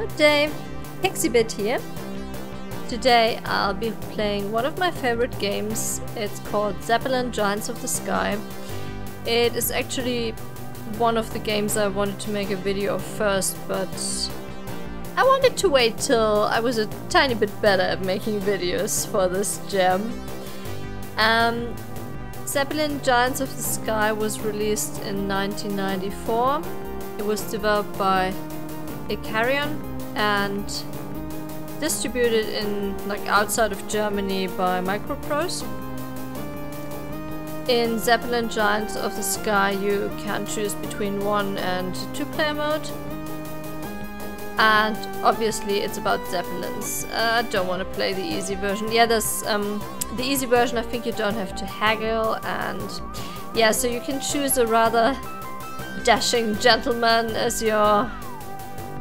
Good day, PixieBit here. Today I'll be playing one of my favorite games. It's called Zeppelin Giants of the Sky. It is actually one of the games I wanted to make a video of first, but I wanted to wait till I was a tiny bit better at making videos for this gem. Um, Zeppelin Giants of the Sky was released in 1994. It was developed by Ikarion and distributed in like outside of Germany by Microprose. In Zeppelin Giants of the Sky you can choose between one and two player mode. And obviously it's about Zeppelins. Uh, I don't want to play the easy version. Yeah, there's um, the easy version I think you don't have to haggle and yeah, so you can choose a rather dashing gentleman as your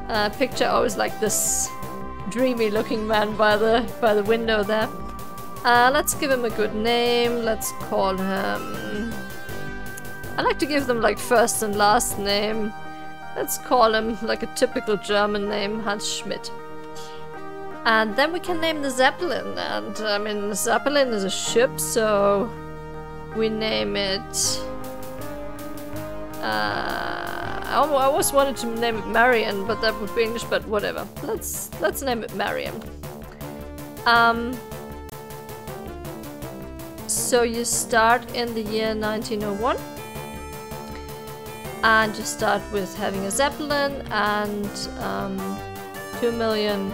uh, picture. Always like this dreamy looking man by the by the window there. Uh, let's give him a good name. Let's call him... I like to give them like first and last name. Let's call him like a typical German name, Hans Schmidt. And then we can name the Zeppelin. And I mean, Zeppelin is a ship, so we name it... Uh, I always wanted to name it Marion, but that would be English, but whatever. Let's let's name it Marion. Um, so you start in the year 1901 and you start with having a Zeppelin and um, 2 million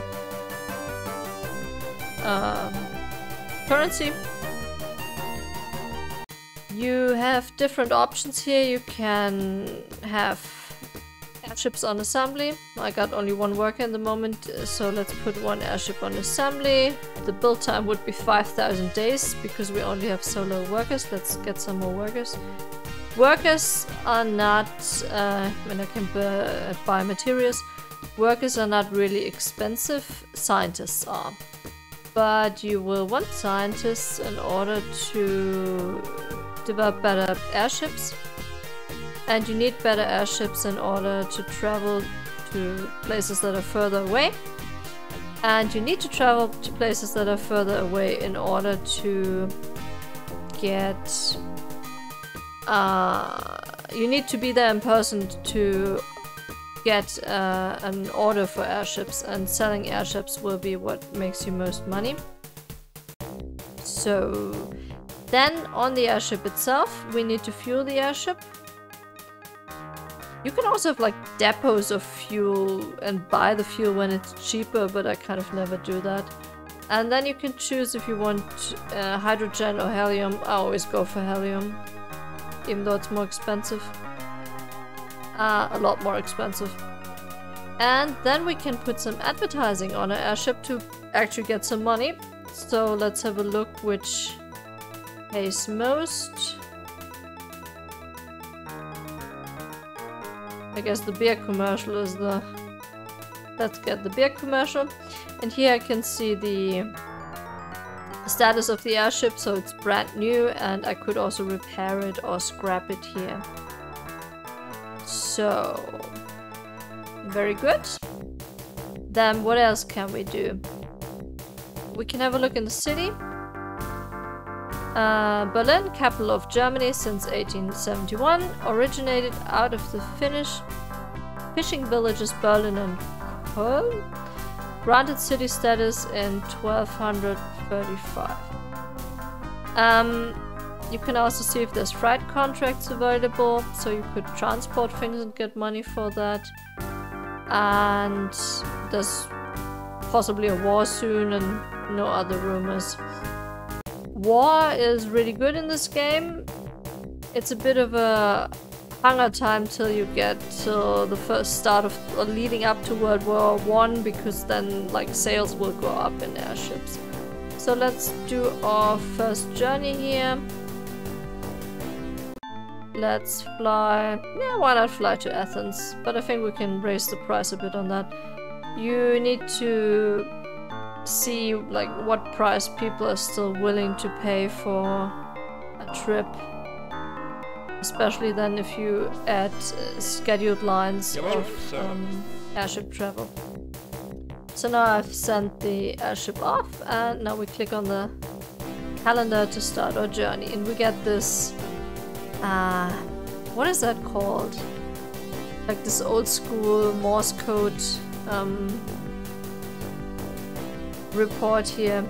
uh, currency. You have different options here. You can have airships on assembly. I got only one worker in the moment, so let's put one airship on assembly. The build time would be 5,000 days because we only have solo workers. Let's get some more workers. Workers are not, uh, when I can buy materials, workers are not really expensive, scientists are. But you will want scientists in order to develop better airships and you need better airships in order to travel to places that are further away. And you need to travel to places that are further away in order to get... Uh, you need to be there in person to get uh, an order for airships and selling airships will be what makes you most money. So then on the airship itself we need to fuel the airship you can also have like depots of fuel and buy the fuel when it's cheaper, but I kind of never do that. And then you can choose if you want uh, hydrogen or helium. I always go for helium, even though it's more expensive. Uh, a lot more expensive. And then we can put some advertising on our airship to actually get some money. So let's have a look which pays most. I guess the beer commercial is the... Let's get the beer commercial. And here I can see the status of the airship, so it's brand new and I could also repair it or scrap it here. So... Very good. Then what else can we do? We can have a look in the city. Uh, Berlin, capital of Germany since 1871, originated out of the Finnish fishing villages Berlin and Köln. Granted city status in 1235. Um, you can also see if there's freight contracts available, so you could transport things and get money for that. And there's possibly a war soon and no other rumors. War is really good in this game. It's a bit of a hunger time till you get to the first start of or leading up to World War One because then like sales will go up in airships. So let's do our first journey here. Let's fly. Yeah, why not fly to Athens? But I think we can raise the price a bit on that. You need to see like what price people are still willing to pay for a trip especially then if you add uh, scheduled lines of um, airship travel. So now I've sent the airship off and now we click on the calendar to start our journey and we get this uh, what is that called? Like this old school Morse code um, report here.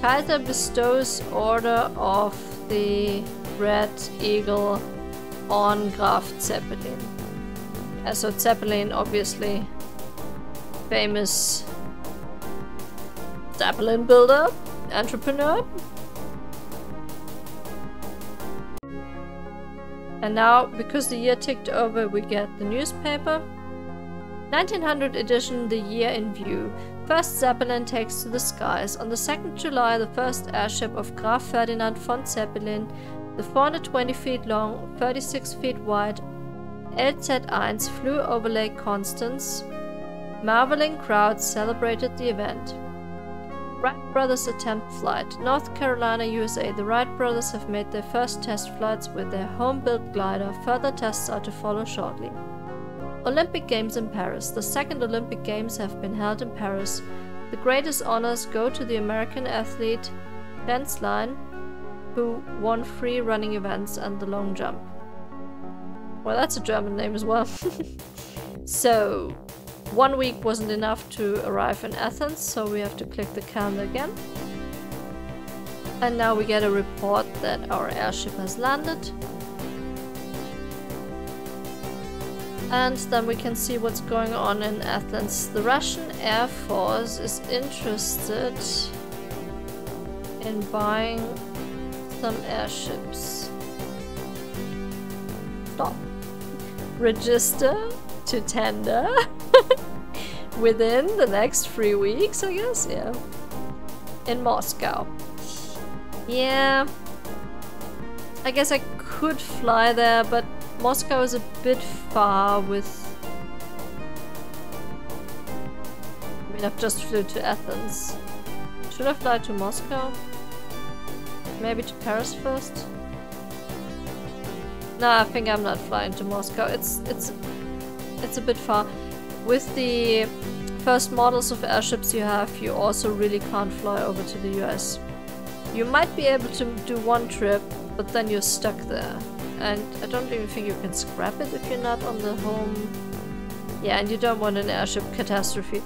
Kaiser bestows order of the Red Eagle on Graf Zeppelin. Yeah, so Zeppelin, obviously, famous Zeppelin builder, entrepreneur. And now, because the year ticked over, we get the newspaper. 1900 edition, the year in view. First Zeppelin takes to the skies. On the 2nd July, the first airship of Graf Ferdinand von Zeppelin the 420 feet long, 36 feet wide LZ-1 flew over Lake Constance. Marveling crowds celebrated the event. Wright Brothers attempt flight. North Carolina, USA. The Wright brothers have made their first test flights with their home-built glider. Further tests are to follow shortly. Olympic Games in Paris. The second Olympic Games have been held in Paris. The greatest honors go to the American athlete Kraenzlein, who won three running events and the long jump. Well, that's a German name as well. so, one week wasn't enough to arrive in Athens, so we have to click the calendar again. And now we get a report that our airship has landed. And then we can see what's going on in Athens. The Russian Air Force is interested in buying some airships. Stop. Register to tender within the next three weeks, I guess, yeah. In Moscow. Yeah. I guess I could fly there, but Moscow is a bit far with... I mean, I've just flew to Athens. Should I fly to Moscow? Maybe to Paris first? No, I think I'm not flying to Moscow. It's it's it's a bit far. With the first models of airships you have, you also really can't fly over to the US. You might be able to do one trip, but then you're stuck there. And I don't even think you can scrap it if you're not on the home... Yeah, and you don't want an airship catastrophe.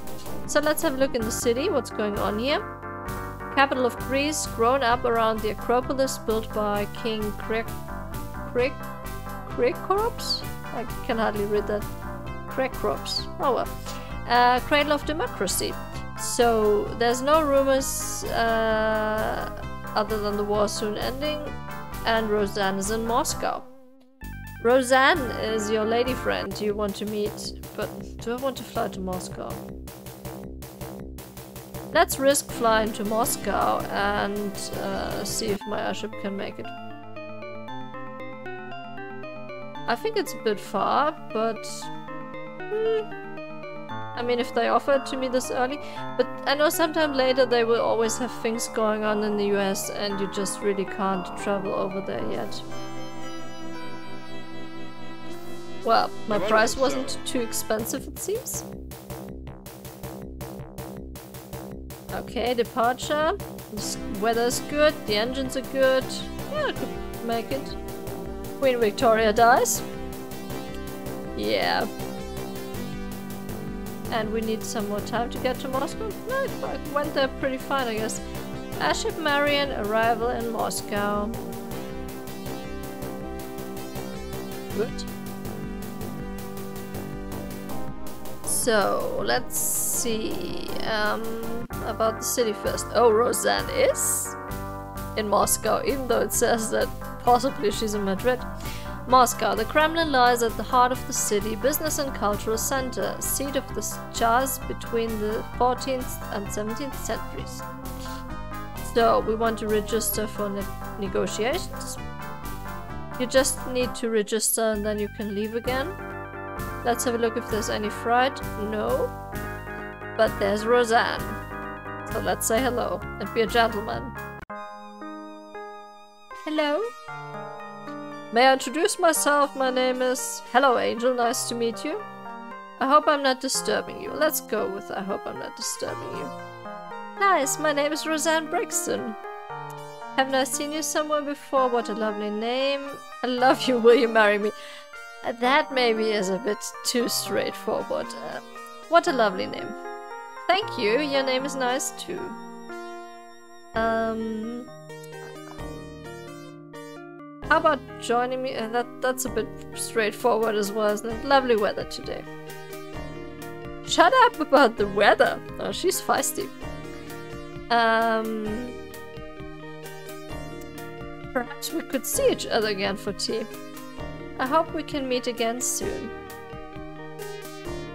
So let's have a look in the city, what's going on here capital of Greece, grown up around the Acropolis built by King Krieg... Krieg... Kriegkorops? I can hardly read that. Kriegkorops. Oh well. Uh, cradle of democracy. So there's no rumors uh, other than the war soon ending, and Rosanne is in Moscow. Rosanne is your lady friend you want to meet, but do I want to fly to Moscow? Let's risk flying to Moscow and uh, see if my airship can make it. I think it's a bit far, but... Hmm, I mean, if they offer it to me this early. But I know sometime later they will always have things going on in the US and you just really can't travel over there yet. Well, my price wasn't too expensive it seems. Okay, departure. The weather's good, the engines are good. Yeah, I could make it. Queen Victoria dies. Yeah. And we need some more time to get to Moscow. No, it went there pretty fine, I guess. Airship Marion, arrival in Moscow. Good. So, let's see. Um, about the city first. Oh, Rosanne is in Moscow, even though it says that possibly she's in Madrid. Moscow. The Kremlin lies at the heart of the city, business and cultural center, seat of the Tsars between the 14th and 17th centuries. So, we want to register for ne negotiations. You just need to register and then you can leave again. Let's have a look if there's any fright. No. But there's Rosanne. So let's say hello and be a gentleman. Hello? May I introduce myself? My name is... Hello, Angel. Nice to meet you. I hope I'm not disturbing you. Let's go with I hope I'm not disturbing you. Nice. My name is Rosanne Brixton. Haven't I seen you somewhere before? What a lovely name. I love you. Will you marry me? Uh, that maybe is a bit too straightforward. Uh, what a lovely name. Thank you. Your name is nice too. Um... How about joining me? Uh, that That's a bit straightforward as well, isn't it? Lovely weather today. Shut up about the weather! Oh, she's feisty. Um... Perhaps we could see each other again for tea. I hope we can meet again soon.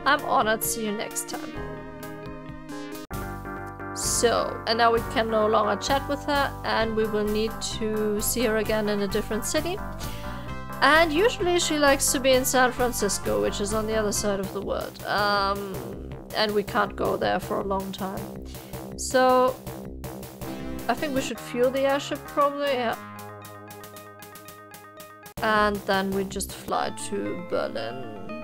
I'm honored. To see you next time. So, and now we can no longer chat with her and we will need to see her again in a different city. And usually she likes to be in San Francisco, which is on the other side of the world. Um, and we can't go there for a long time. So, I think we should fuel the airship probably, yeah. And then we just fly to Berlin.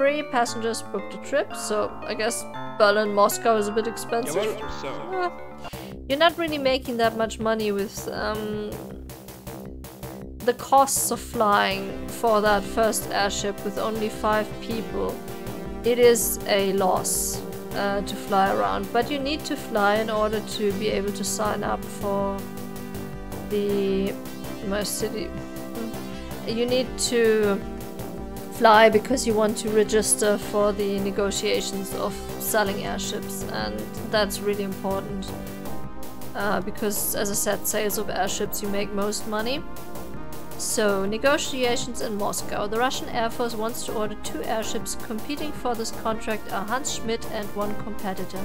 Three passengers booked a trip, so I guess Berlin-Moscow is a bit expensive. Yeah, you're not really making that much money with um, the costs of flying for that first airship with only five people. It is a loss uh, to fly around, but you need to fly in order to be able to sign up for the most city. You need to fly because you want to register for the negotiations of selling airships and that's really important. Uh, because as I said sales of airships you make most money. So negotiations in Moscow. The Russian Air Force wants to order two airships competing for this contract are Hans Schmidt and one competitor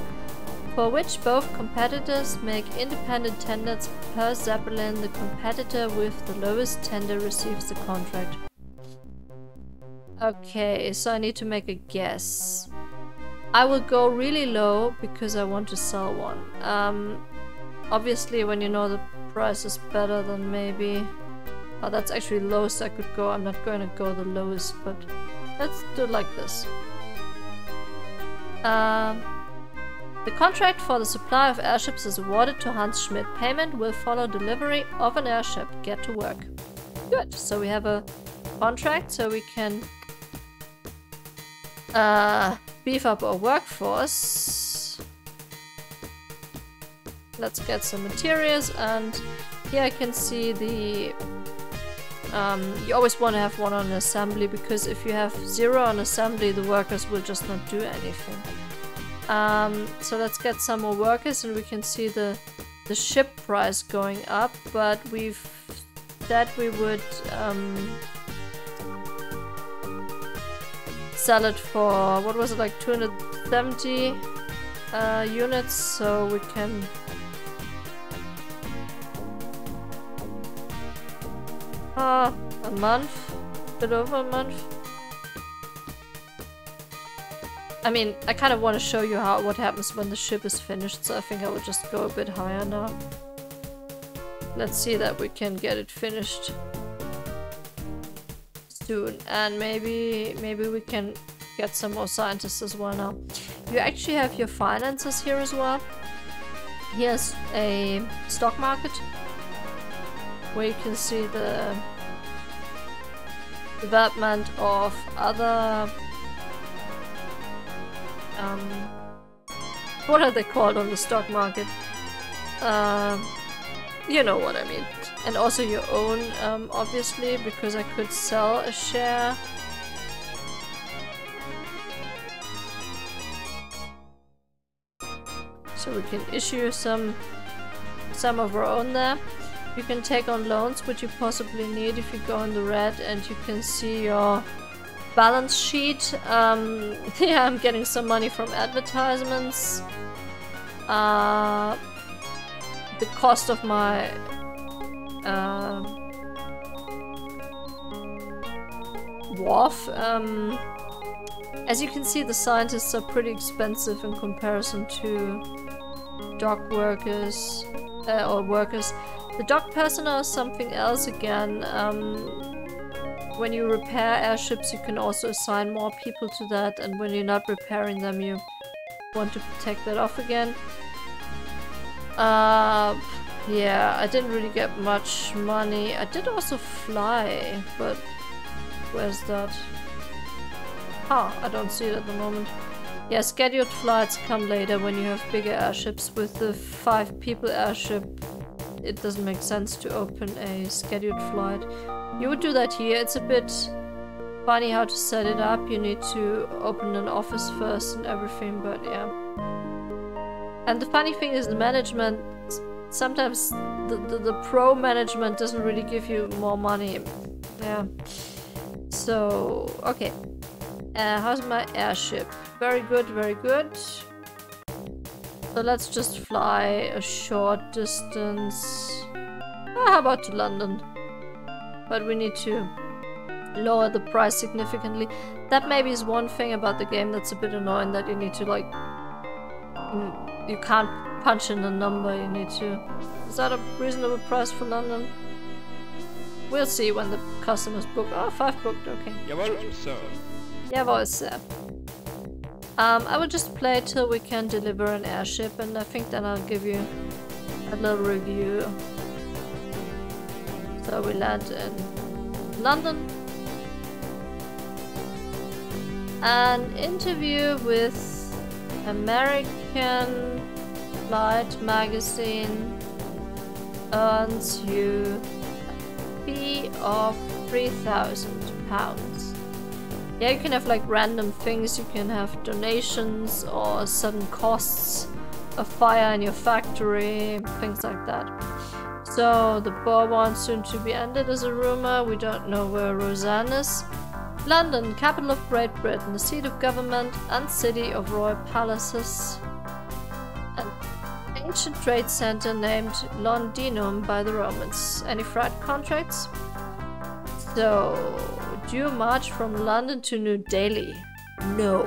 for which both competitors make independent tenders. Per Zeppelin the competitor with the lowest tender receives the contract Okay, so I need to make a guess. I will go really low because I want to sell one. Um, obviously when you know the price is better than maybe... Oh, that's actually lowest I could go. I'm not going to go the lowest, but let's do it like this. Um, the contract for the supply of airships is awarded to Hans Schmidt. Payment will follow delivery of an airship. Get to work. Good, so we have a contract so we can uh, beef up our workforce. Let's get some materials and here I can see the... Um, you always want to have one on assembly because if you have zero on assembly the workers will just not do anything. Um, so let's get some more workers and we can see the, the ship price going up but we've said we would um, sell it for, what was it, like 270 uh, units, so we can... Uh, a month? A bit over a month? I mean, I kind of want to show you how what happens when the ship is finished, so I think I will just go a bit higher now. Let's see that we can get it finished soon and maybe maybe we can get some more scientists as well now. You actually have your finances here as well. Here's a stock market where you can see the development of other um, what are they called on the stock market? Uh, you know what I mean and also your own um, obviously because I could sell a share so we can issue some some of our own there. You can take on loans which you possibly need if you go in the red and you can see your balance sheet. Um, yeah, I'm getting some money from advertisements. Uh, the cost of my uh, wharf. Um, as you can see, the scientists are pretty expensive in comparison to dock workers uh, or workers. The dock personnel is something else again. Um, when you repair airships, you can also assign more people to that, and when you're not repairing them, you want to take that off again. Uh, yeah, I didn't really get much money. I did also fly, but where's that? Huh, I don't see it at the moment. Yeah, scheduled flights come later when you have bigger airships. With the five people airship, it doesn't make sense to open a scheduled flight. You would do that here. It's a bit funny how to set it up. You need to open an office first and everything, but yeah. And the funny thing is the management, sometimes the, the, the pro management doesn't really give you more money. Yeah. So, okay. Uh, how's my airship? Very good, very good. So let's just fly a short distance. Uh, how about to London? But we need to lower the price significantly. That maybe is one thing about the game that's a bit annoying that you need to like... You can't punch in a number, you need to... Is that a reasonable price for London? We'll see when the customers book. Oh, five booked, okay. Jawohl, sir. Jawohl, sir. Um, I will just play till we can deliver an airship and I think then I'll give you a little review. So we land in London. An interview with American Flight Magazine earns you a fee of 3,000 pounds. Yeah, you can have like random things, you can have donations or sudden costs, a fire in your factory, things like that. So the Bourbon soon to be ended is a rumor, we don't know where Rosanne is. London, capital of Great Britain, the seat of government and city of royal palaces. An ancient trade center named Londinum by the Romans. Any freight contracts? So, do you march from London to New Delhi? No.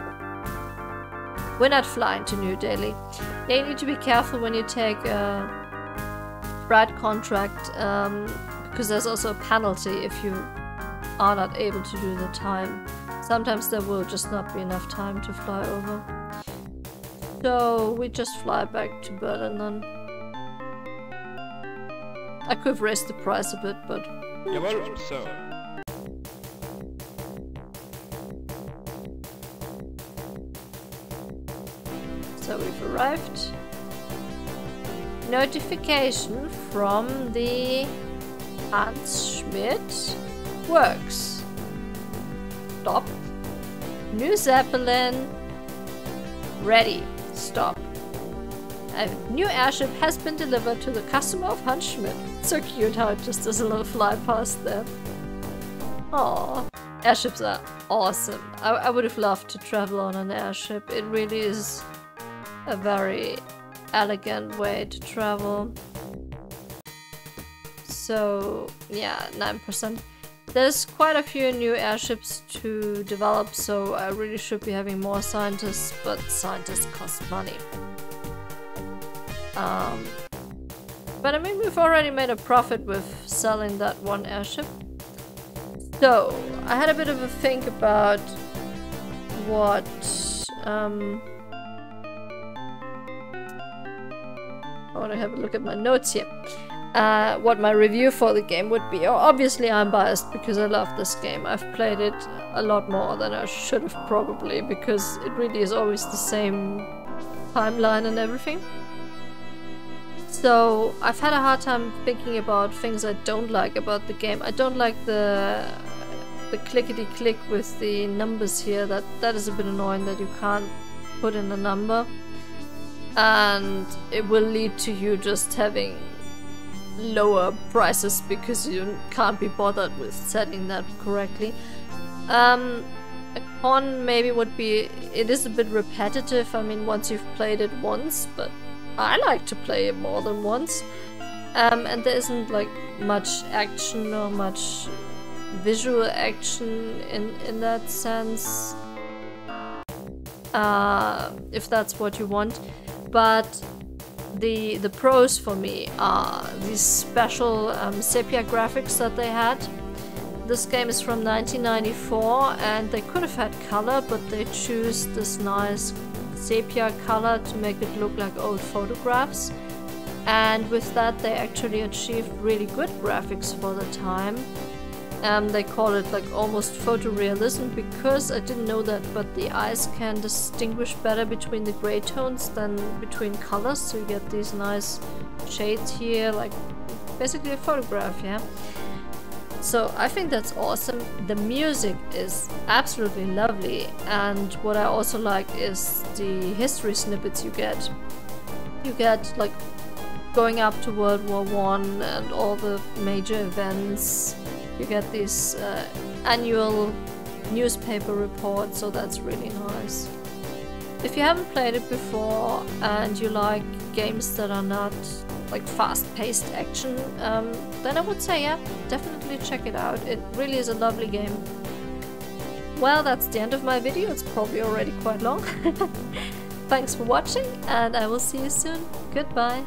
We're not flying to New Delhi. You need to be careful when you take a freight contract um, because there's also a penalty if you are not able to do the time. Sometimes there will just not be enough time to fly over. So we just fly back to Berlin then. I could have raised the price a bit, but... Jawohl, sir. So we've arrived. Notification from the Hans Schmidt works. Stop. New Zeppelin. Ready. Stop. A new airship has been delivered to the customer of Hans Schmidt. So cute how it just does a little fly past there. Aww. Airships are awesome. I, I would have loved to travel on an airship. It really is a very elegant way to travel. So yeah, 9%. There's quite a few new airships to develop, so I really should be having more scientists, but scientists cost money. Um, but I mean, we've already made a profit with selling that one airship. So, I had a bit of a think about what... Um, I want to have a look at my notes here. Uh, what my review for the game would be. Obviously, I'm biased because I love this game. I've played it a lot more than I should have probably because it really is always the same timeline and everything. So I've had a hard time thinking about things I don't like about the game. I don't like the the clickety click with the numbers here. That that is a bit annoying that you can't put in a number, and it will lead to you just having lower prices because you can't be bothered with setting that correctly. Um, a con maybe would be it is a bit repetitive. I mean, once you've played it once, but I like to play it more than once. Um, and there isn't like much action or much visual action in in that sense. Uh, if that's what you want, but the the pros for me are these special um, sepia graphics that they had. This game is from 1994 and they could have had color but they choose this nice sepia color to make it look like old photographs and with that they actually achieved really good graphics for the time. Um, they call it like almost photorealism because I didn't know that but the eyes can distinguish better between the gray tones than between colors. So you get these nice shades here like basically a photograph yeah? So I think that's awesome. The music is absolutely lovely. And what I also like is the history snippets you get. You get like going up to World War One and all the major events you get these uh, annual newspaper reports, so that's really nice. If you haven't played it before and you like games that are not like fast-paced action, um, then I would say yeah, definitely check it out. It really is a lovely game. Well, that's the end of my video. It's probably already quite long. Thanks for watching and I will see you soon. Goodbye.